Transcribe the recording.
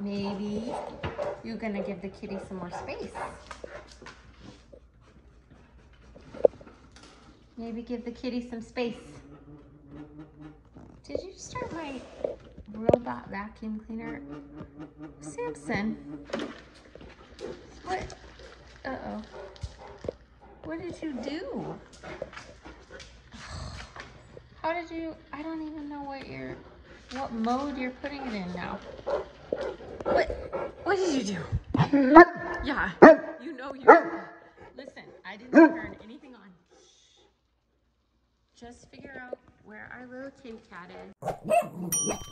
Maybe you're gonna give the kitty some more space. Maybe give the kitty some space. Did you start my robot vacuum cleaner? Samson. What? Uh-oh. What did you do? How did you, I don't even know what you're, what mode you're putting it in now. You do? Yeah, you know you, listen, I didn't turn anything on. Just figure out where our little kitty cat is.